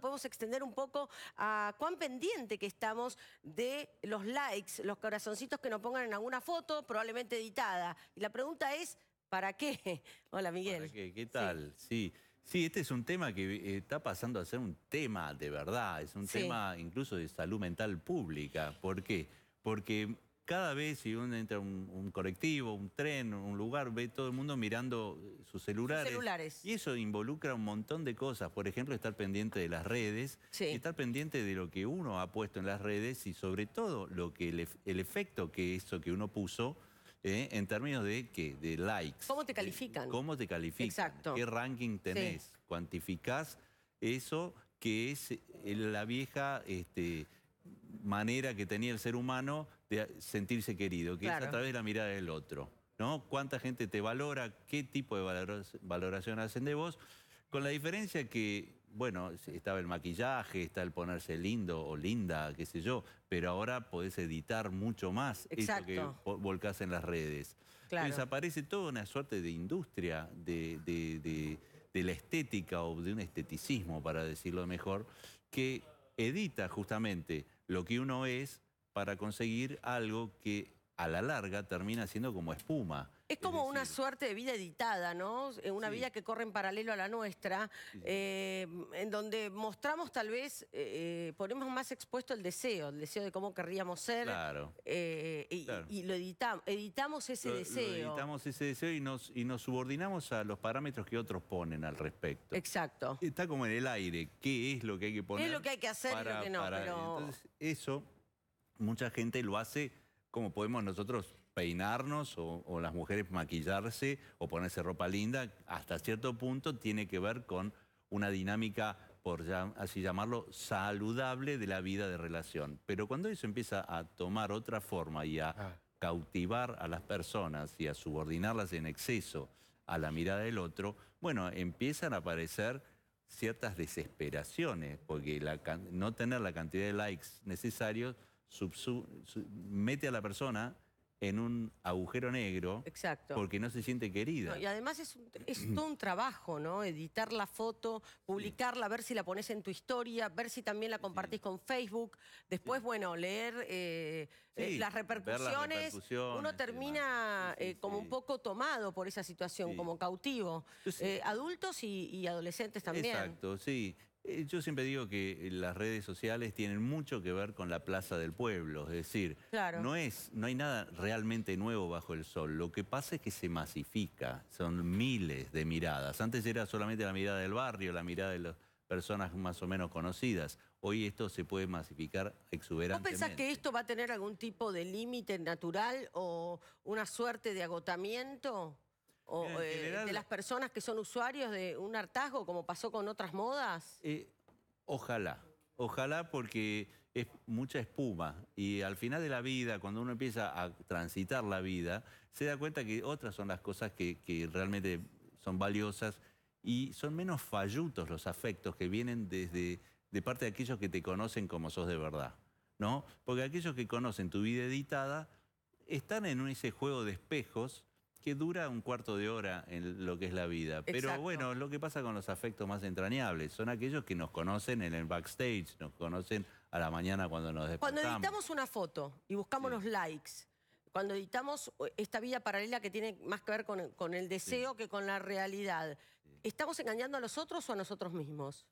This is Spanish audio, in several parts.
lo podemos extender un poco a cuán pendiente que estamos de los likes, los corazoncitos que nos pongan en alguna foto, probablemente editada. Y la pregunta es, ¿para qué? Hola, Miguel. ¿Para qué? ¿Qué tal? Sí. sí. este es un tema que eh, está pasando a ser un tema de verdad, es un tema incluso de salud mental pública. ¿Por qué? Porque cada vez si uno entra un, un colectivo, un tren, un lugar, ve todo el mundo mirando sus celulares. celulares. Y eso involucra un montón de cosas. Por ejemplo, estar pendiente de las redes, estar pendiente de lo que uno ha puesto en las redes y sobre todo lo que el, efecto que eso que uno puso eh, en términos de ¿qué? de likes. ¿Cómo te califican? ¿Cómo te califican? Exacto. ¿Qué ranking tenés? ¿Cuantificás eso que es la vieja... Este, manera que tenía el ser humano de sentirse querido, que es a través de la mirada del otro. ¿no? ¿Cuánta gente te valora? ¿Qué tipo de valoración hacen de vos? Con la diferencia que, bueno, estaba el maquillaje, está el ponerse lindo o linda, qué sé yo, pero ahora podés editar mucho más eso que volcás en las redes. Desaparece toda una suerte de industria de, de la estética o de un esteticismo, para decirlo mejor, que edita justamente lo que uno es para conseguir algo que a la larga termina siendo como espuma. Es como una suerte de vida editada, ¿no? Eh, una vida que corre en paralelo a la nuestra, eh, en donde mostramos tal vez, eh, ponemos más expuesto el deseo, el deseo de cómo querríamos ser. Claro. y, lo editamos, editamos ese deseo. editamos ese deseo y nos, y nos subordinamos a los parámetros que otros ponen al respecto. Exacto. Está como en el aire, qué es lo que hay que poner. ¿Qué es lo que hay que hacer y lo que no? Entonces, eso, mucha gente lo hace cómo podemos nosotros peinarnos o, las mujeres maquillarse o ponerse ropa linda, hasta cierto punto tiene que ver con una dinámica, por así llamarlo, saludable de la vida de relación. Pero cuando eso empieza a tomar otra forma y a ah. cautivar a las personas y a subordinarlas en exceso a la mirada del otro, bueno, empiezan a aparecer ciertas desesperaciones, porque no tener la cantidad de likes necesarios mete a la persona en un agujero negro Exacto. porque no se siente querida. y además es, todo un trabajo, ¿no? Editar la foto, publicarla, ver si la pones en tu historia, ver si también la compartís con Facebook. Después, bueno, leer eh, eh, las, repercusiones. Uno termina eh, como un poco tomado por esa situación, como cautivo. adultos y, y adolescentes también. Exacto, sí. Eh, yo siempre digo que las redes sociales tienen mucho que ver con la plaza del pueblo, es decir, no, es, no hay nada realmente nuevo bajo el sol, lo que pasa es que se masifica, son miles de miradas. Antes era solamente la mirada del barrio, la mirada de las personas más o menos conocidas. Hoy esto se puede masificar exuberantemente. ¿Vos pensás que esto va a tener algún tipo de límite natural o una suerte de agotamiento? O eh, de las personas que son usuarios de un hartazgo como pasó con otras modas? Eh, ojalá, ojalá porque es mucha espuma y al final de la vida, cuando uno empieza a transitar la vida, se da cuenta que otras son las cosas que, realmente son valiosas y son menos fallutos los afectos que vienen desde de parte de aquellos que te conocen como sos de verdad, ¿no? Porque aquellos que conocen tu vida editada están en ese juego de espejos que dura un cuarto de hora en lo que es la vida. Pero bueno, lo que pasa con los afectos más entrañables son aquellos que nos conocen en el backstage, nos conocen a la mañana cuando nos despertamos. Cuando editamos una foto y buscamos los likes, cuando editamos esta vida paralela que tiene más que ver con, el deseo que con la realidad, ¿estamos engañando a los otros o a nosotros mismos?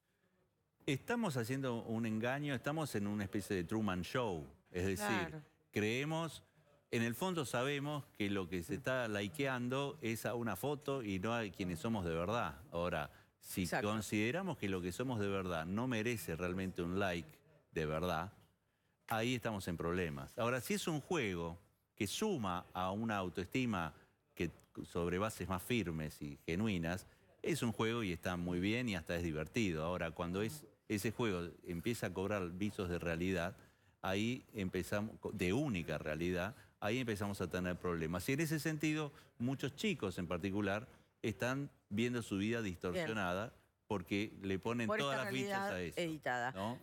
Estamos haciendo un engaño, estamos en una especie de Truman Show. Es decir, creemos en el fondo sabemos que lo que se está likeando es a una foto y no a quienes somos de verdad. Ahora, si consideramos que lo que somos de verdad no merece realmente un like de verdad, ahí estamos en problemas. Ahora, si es un juego que suma a una autoestima que sobre bases más firmes y genuinas, es un juego y está muy bien y hasta es divertido. Ahora, cuando es, ese juego empieza a cobrar visos de realidad, ahí empezamos, de única realidad, ahí empezamos a tener problemas. Y en ese sentido, muchos chicos en particular están viendo su vida distorsionada porque le ponen todas las fichas a eso. editada.